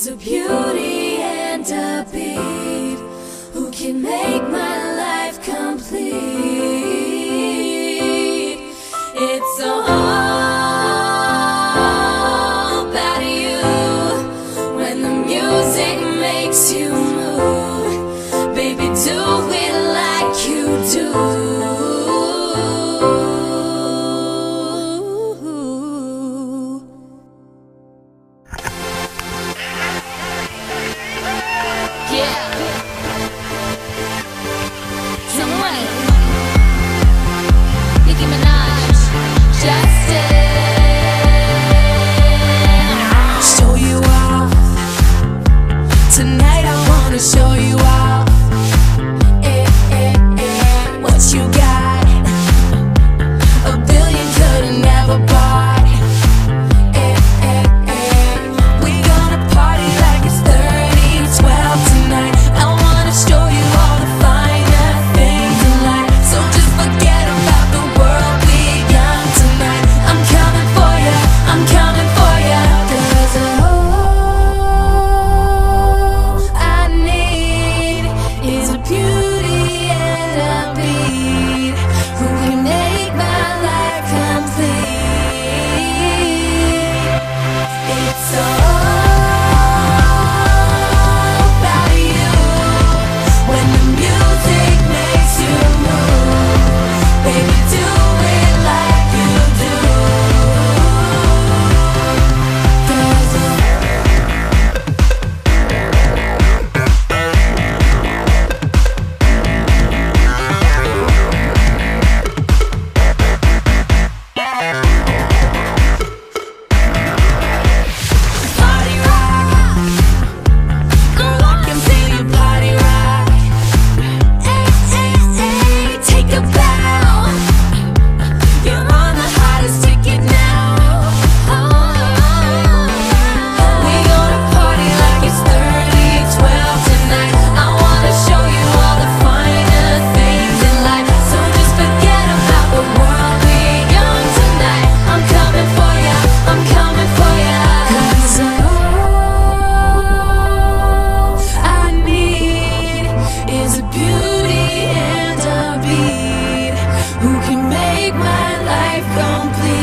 is a beauty and a beast. life complete.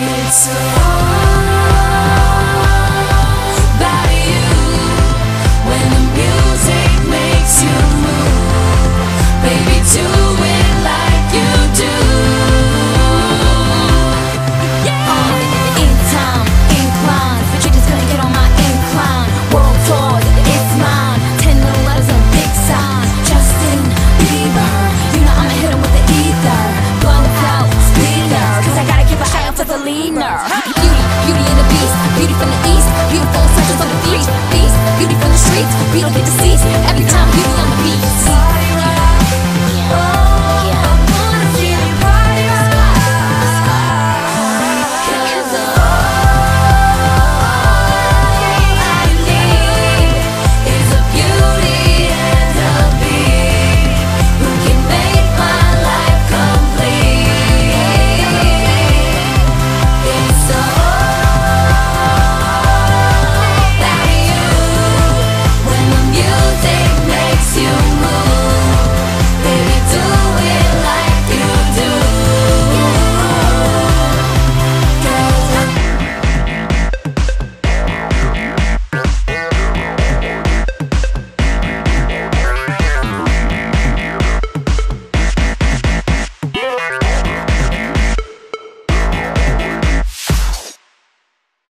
It's a winner. Beauty, beauty and the beast, beauty from the east, beautiful searches on the beach, beast, beauty from the streets, we don't get deceased. Every time beauty on the beat.